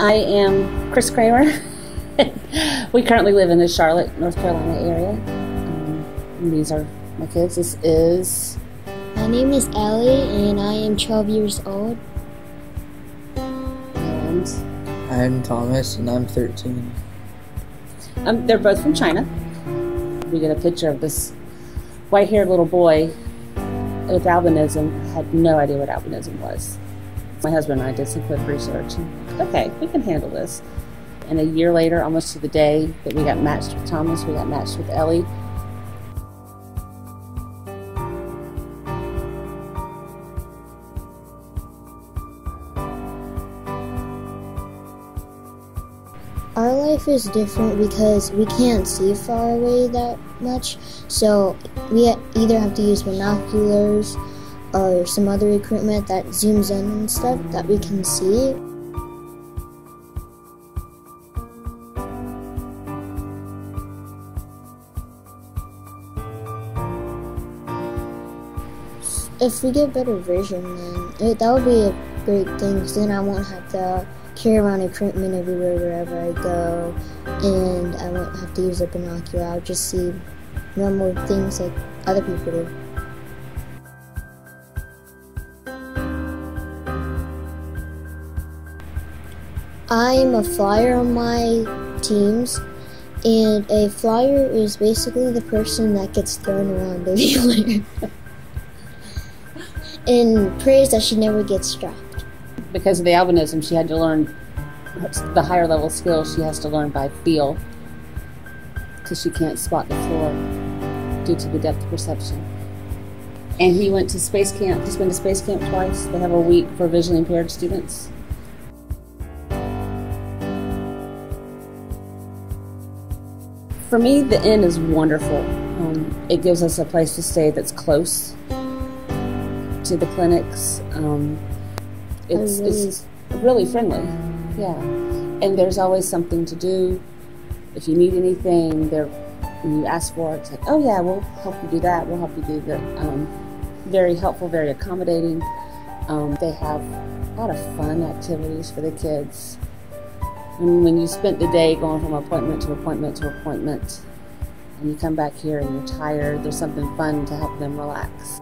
I am Chris Kramer. we currently live in the Charlotte, North Carolina area. Um, these are my kids. This is. My name is Ellie, and I am 12 years old. And I'm Thomas, and I'm 13. um, they're both from China. We get a picture of this white haired little boy with albinism. I Had no idea what albinism was. My husband and I did some quick research. Okay, we can handle this. And a year later, almost to the day that we got matched with Thomas, we got matched with Ellie. Our life is different because we can't see far away that much, so we either have to use binoculars or some other equipment that zooms in and stuff that we can see. If we get better vision, then it, that would be a great thing because then I won't have to carry around equipment everywhere wherever I go, and I won't have to use a binocular. I'll just see normal things like other people do. I'm a flyer on my teams, and a flyer is basically the person that gets thrown around everywhere and prays that she never gets dropped. Because of the albinism, she had to learn the higher level skills she has to learn by feel because she can't spot the floor due to the depth perception. And he went to space camp. He's been to space camp twice. They have a week for visually impaired students. For me, the inn is wonderful. Um, it gives us a place to stay that's close to the clinics. Um, it's, really- it's really friendly, yeah. And there's always something to do. If you need anything, there when you ask for it, it's like, oh yeah, we'll help you do that. We'll help you do that. Um, very helpful, very accommodating. Um, they have a lot of fun activities for the kids. And when you spent the day going from appointment to appointment to appointment, and you come back here and you're tired, there's something fun to help them relax.